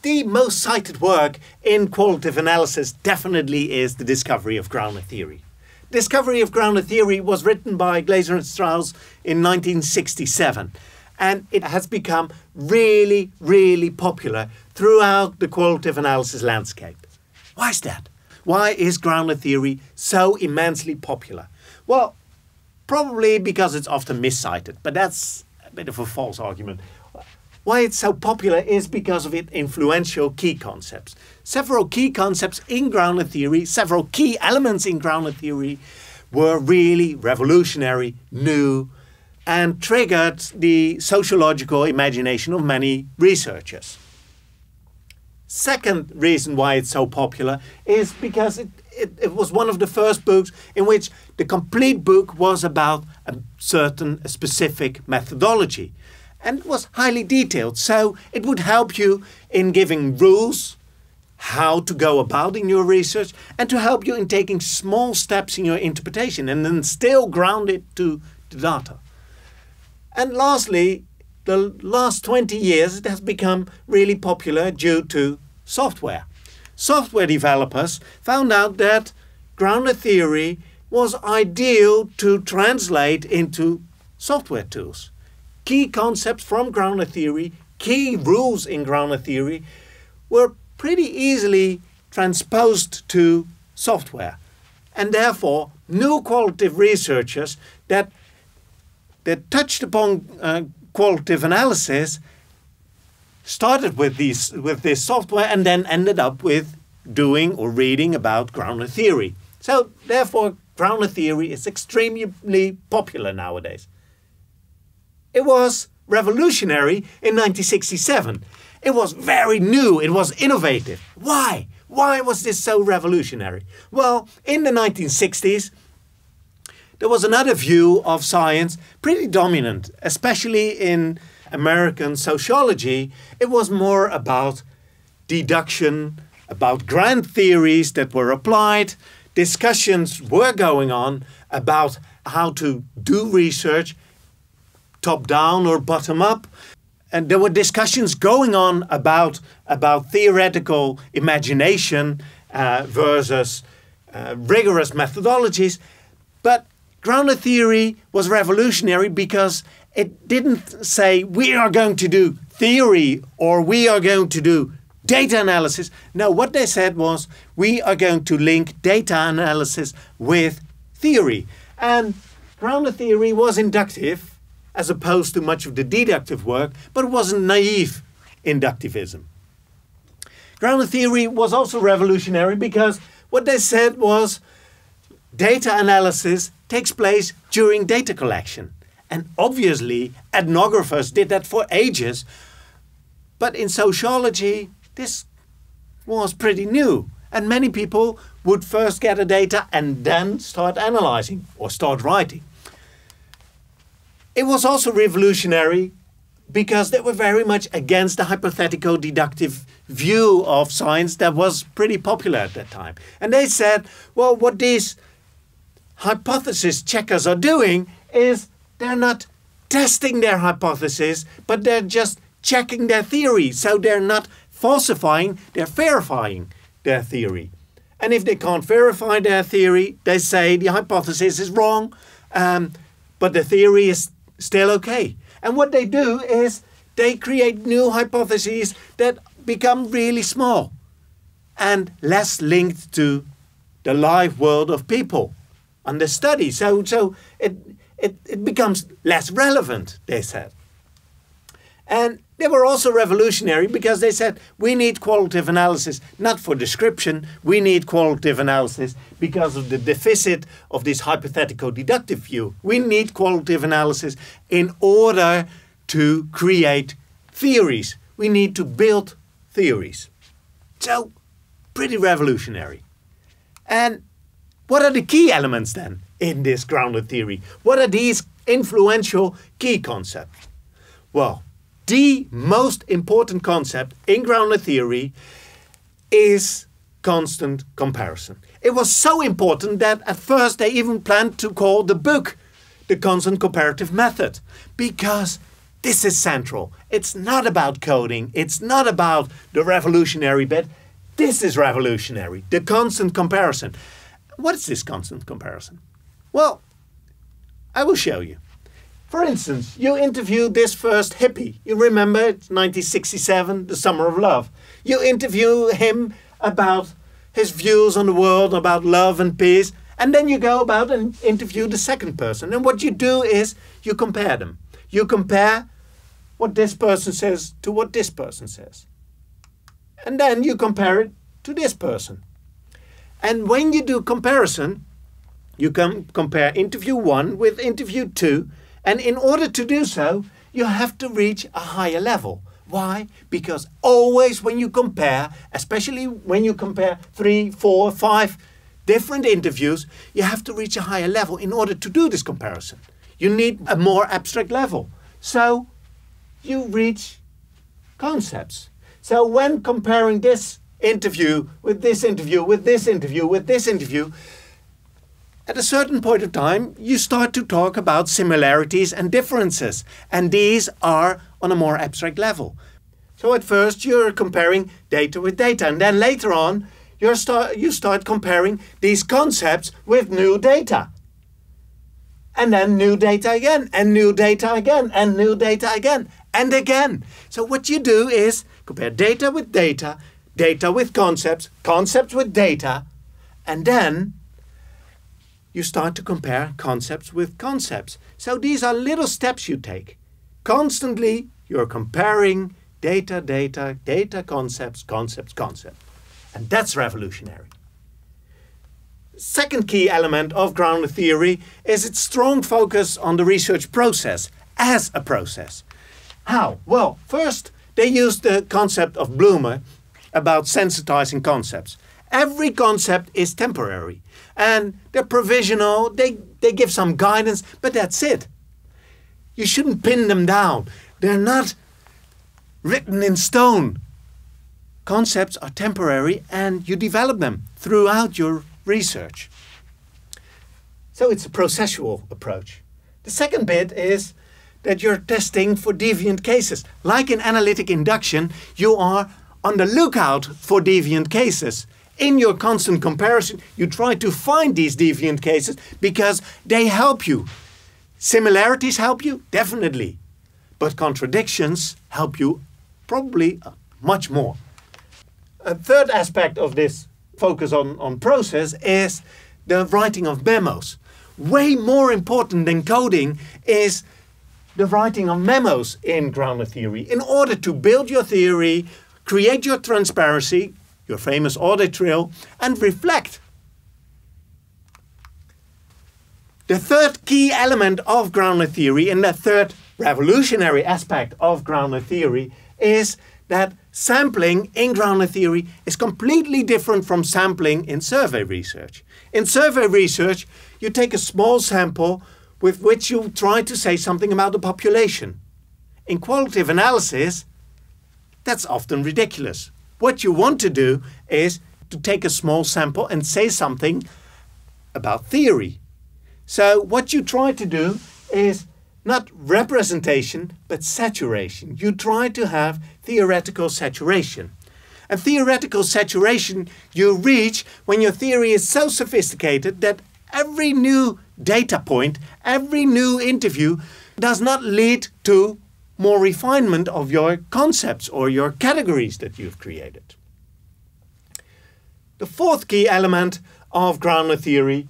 the most cited work in qualitative analysis definitely is the discovery of grounded theory. Discovery of grounded theory was written by Glaser and Strauss in 1967 and it has become really, really popular throughout the qualitative analysis landscape. Why is that? Why is grounded theory so immensely popular? Well, probably because it's often miscited, but that's a bit of a false argument. Why it's so popular is because of its influential key concepts. Several key concepts in grounded theory, several key elements in grounded theory were really revolutionary, new, and triggered the sociological imagination of many researchers. Second reason why it's so popular is because it, it, it, was one of the first books in which the complete book was about a certain a specific methodology and it was highly detailed. So it would help you in giving rules how to go about in your research and to help you in taking small steps in your interpretation and then still ground it to the data. And lastly, the last 20 years it has become really popular due to software. Software developers found out that grounded theory was ideal to translate into software tools key concepts from grounded theory, key rules in grounded theory, were pretty easily transposed to software. And therefore, new qualitative researchers that, that touched upon uh, qualitative analysis started with, these, with this software and then ended up with doing or reading about grounded theory. So, therefore, grounded theory is extremely popular nowadays. It was revolutionary in 1967. It was very new, it was innovative. Why? Why was this so revolutionary? Well, in the 1960s, there was another view of science pretty dominant, especially in American sociology. It was more about deduction, about grand theories that were applied. Discussions were going on about how to do research top down or bottom up. And there were discussions going on about, about theoretical imagination uh, versus uh, rigorous methodologies. But grounded theory was revolutionary because it didn't say we are going to do theory or we are going to do data analysis. No, what they said was we are going to link data analysis with theory. And grounded theory was inductive as opposed to much of the deductive work, but it wasn't naive inductivism. Grounded theory was also revolutionary because what they said was data analysis takes place during data collection. And obviously, ethnographers did that for ages. But in sociology, this was pretty new. And many people would first gather data and then start analyzing or start writing. It was also revolutionary because they were very much against the hypothetical deductive view of science that was pretty popular at that time. And they said, well, what these hypothesis checkers are doing is they're not testing their hypothesis, but they're just checking their theory. So they're not falsifying, they're verifying their theory. And if they can't verify their theory, they say the hypothesis is wrong, um, but the theory is still okay. And what they do is they create new hypotheses that become really small and less linked to the live world of people the study. So, so it, it, it becomes less relevant, they said. And they were also revolutionary because they said we need qualitative analysis not for description, we need qualitative analysis because of the deficit of this hypothetical deductive view. We need qualitative analysis in order to create theories. We need to build theories. So, pretty revolutionary. And what are the key elements then in this grounded theory? What are these influential key concepts? Well, the most important concept in grounded theory is constant comparison. It was so important that at first they even planned to call the book the constant comparative method because This is central. It's not about coding. It's not about the revolutionary bit. This is revolutionary. The constant comparison. What is this constant comparison? Well, I will show you. For instance, you interviewed this first hippie. You remember 1967, the summer of love. You interview him about his views on the world, about love and peace, and then you go about and interview the second person. And what you do is you compare them. You compare what this person says to what this person says. And then you compare it to this person. And when you do comparison, you can compare interview one with interview two and in order to do so, you have to reach a higher level. Why? Because always when you compare, especially when you compare three, four, five different interviews, you have to reach a higher level in order to do this comparison. You need a more abstract level. So you reach concepts. So when comparing this interview with this interview, with this interview, with this interview, at a certain point of time, you start to talk about similarities and differences, and these are on a more abstract level. So at first, you're comparing data with data, and then later on, you start, you start comparing these concepts with new data. And then new data again, and new data again, and new data again, and again. So what you do is compare data with data, data with concepts, concepts with data, and then you start to compare concepts with concepts. So these are little steps you take. Constantly, you're comparing data, data, data, concepts, concepts, concepts. And that's revolutionary. Second key element of grounded theory is its strong focus on the research process as a process. How? Well, first, they used the concept of Blumer's about sensitizing concepts. Every concept is temporary and they're provisional, they, they give some guidance, but that's it. You shouldn't pin them down. They're not written in stone. Concepts are temporary and you develop them throughout your research. So it's a processual approach. The second bit is that you're testing for deviant cases. Like in analytic induction, you are on the lookout for deviant cases in your constant comparison, you try to find these deviant cases because they help you. Similarities help you, definitely. But contradictions help you probably uh, much more. A third aspect of this focus on, on process is the writing of memos. Way more important than coding is the writing of memos in grounded theory. In order to build your theory, create your transparency, your famous audit trail, and reflect. The third key element of grounded theory and the third revolutionary aspect of grounded theory is that sampling in grounded theory is completely different from sampling in survey research. In survey research, you take a small sample with which you try to say something about the population. In qualitative analysis, that's often ridiculous. What you want to do is to take a small sample and say something about theory. So what you try to do is not representation, but saturation. You try to have theoretical saturation. And theoretical saturation you reach when your theory is so sophisticated that every new data point, every new interview does not lead to more refinement of your concepts or your categories that you've created. The fourth key element of grounded theory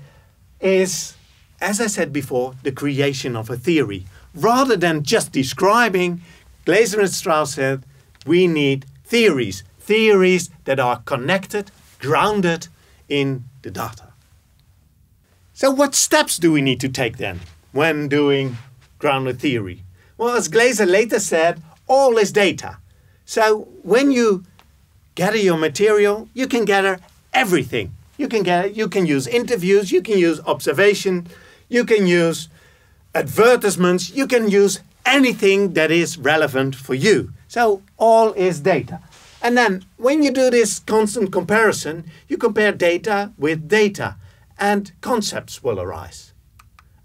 is, as I said before, the creation of a theory. Rather than just describing, Glaser and Strauss said, we need theories, theories that are connected, grounded in the data. So what steps do we need to take then when doing grounded theory? Well, as Glaser later said, all is data. So when you gather your material, you can gather everything. You can get you can use interviews, you can use observation, you can use advertisements, you can use anything that is relevant for you. So all is data. And then when you do this constant comparison, you compare data with data and concepts will arise.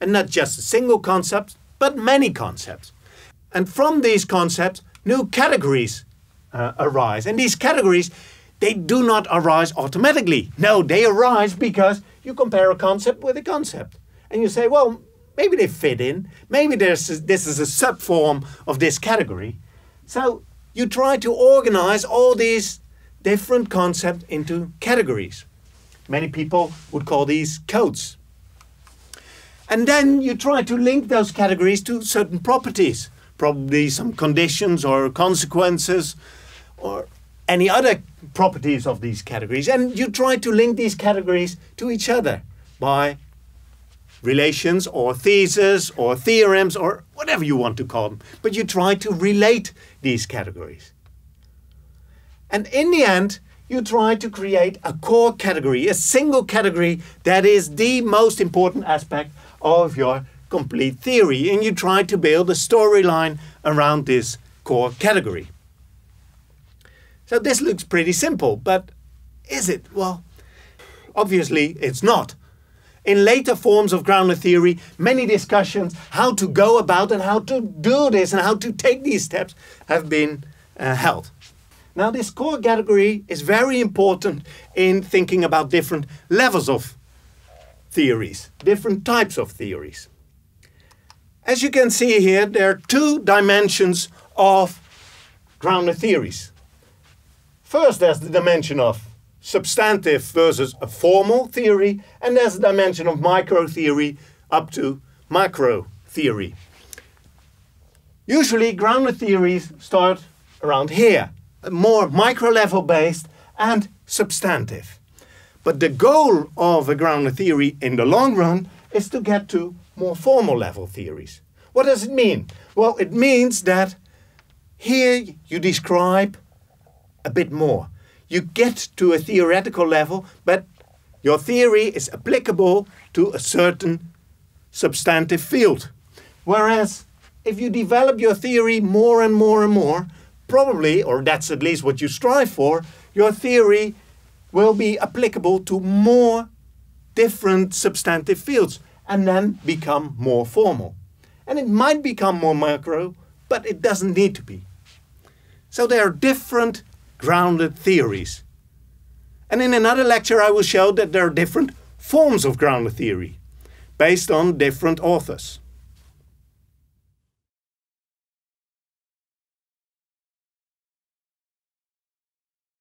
And not just a single concept, but many concepts. And from these concepts, new categories uh, arise. And these categories, they do not arise automatically. No, they arise because you compare a concept with a concept. And you say, well, maybe they fit in. Maybe there's this is a subform of this category. So you try to organize all these different concepts into categories. Many people would call these codes. And then you try to link those categories to certain properties, probably some conditions or consequences or any other properties of these categories. And you try to link these categories to each other by relations or theses or theorems or whatever you want to call them. But you try to relate these categories. And in the end, you try to create a core category, a single category that is the most important aspect of your complete theory. And you try to build a storyline around this core category. So this looks pretty simple, but is it? Well, obviously it's not. In later forms of grounded theory, many discussions how to go about and how to do this and how to take these steps have been uh, held. Now, this core category is very important in thinking about different levels of theories, different types of theories. As you can see here, there are two dimensions of grounded theories. First, there's the dimension of substantive versus a formal theory, and there's the dimension of micro theory up to macro theory. Usually, grounded theories start around here, more micro level based and substantive. But the goal of a grounded theory in the long run is to get to more formal level theories. What does it mean? Well, it means that here you describe a bit more you get to a theoretical level, but your theory is applicable to a certain substantive field. Whereas if you develop your theory more and more and more, probably, or that's at least what you strive for, your theory will be applicable to more different substantive fields and then become more formal. And it might become more macro, but it doesn't need to be. So there are different grounded theories. And in another lecture, I will show that there are different forms of grounded theory based on different authors.